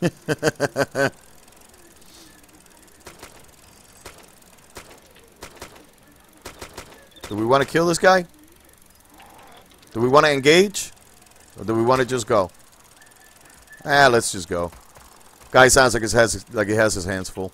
Do we want to kill this guy? Do we want to engage? Or do we want to just go? Ah, let's just go. Guy sounds like, his has, like he has his hands full.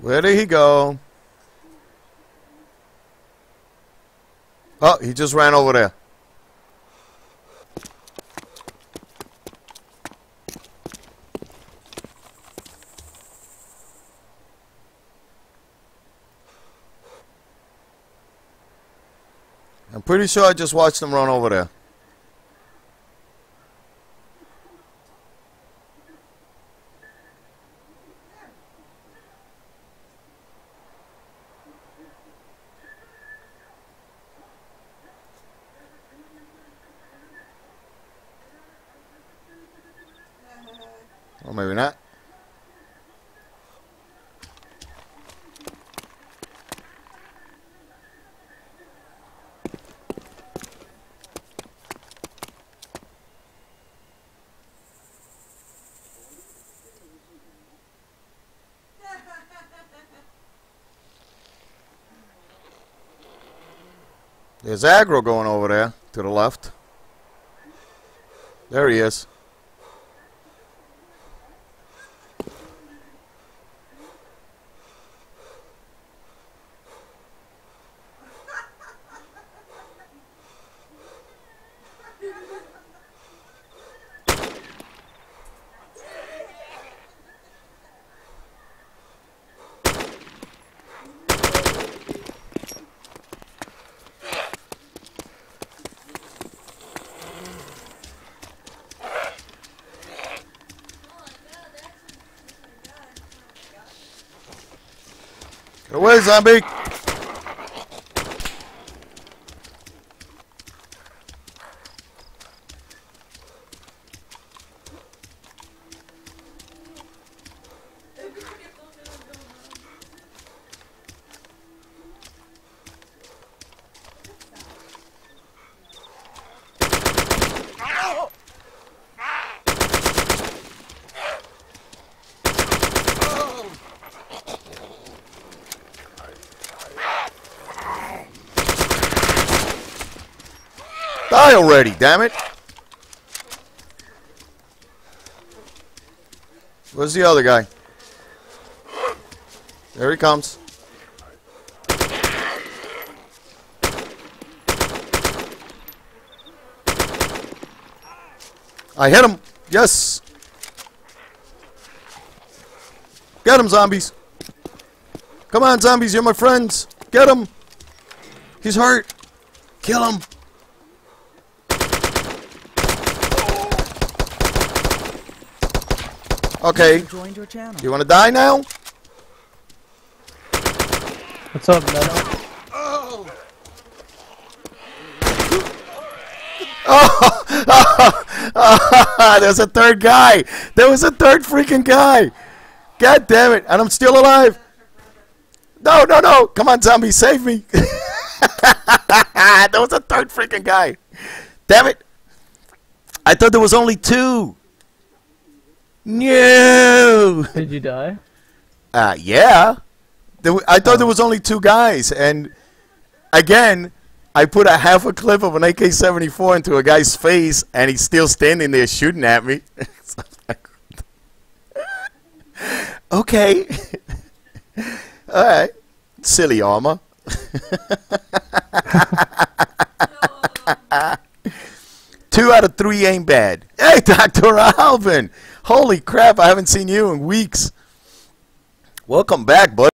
Where did he go? Oh, he just ran over there. I'm pretty sure I just watched him run over there. Or maybe not. There's aggro going over there to the left. There he is. Away, zombie! Die already, damn it! Where's the other guy? There he comes. I hit him! Yes! Get him, zombies! Come on, zombies, you're my friends! Get him! He's hurt! Kill him! Okay, Joined your channel. you wanna die now? What's up, Meadow? Oh, oh, oh, there's a third guy. There was a third freaking guy. God damn it. And I'm still alive. No, no, no. Come on, zombie. Save me. there was a third freaking guy. Damn it. I thought there was only two. No. Did you die? Uh, yeah. There, w- I thought there was only two guys. And again, I put a half a clip of an AK 74 into a guy's face, and he's still standing there shooting at me. So like, okay. All right. Silly armor. Two out of three ain't bad. Hey, Dr. Alvin. Holy crap, I haven't seen you in weeks. Welcome back, bud.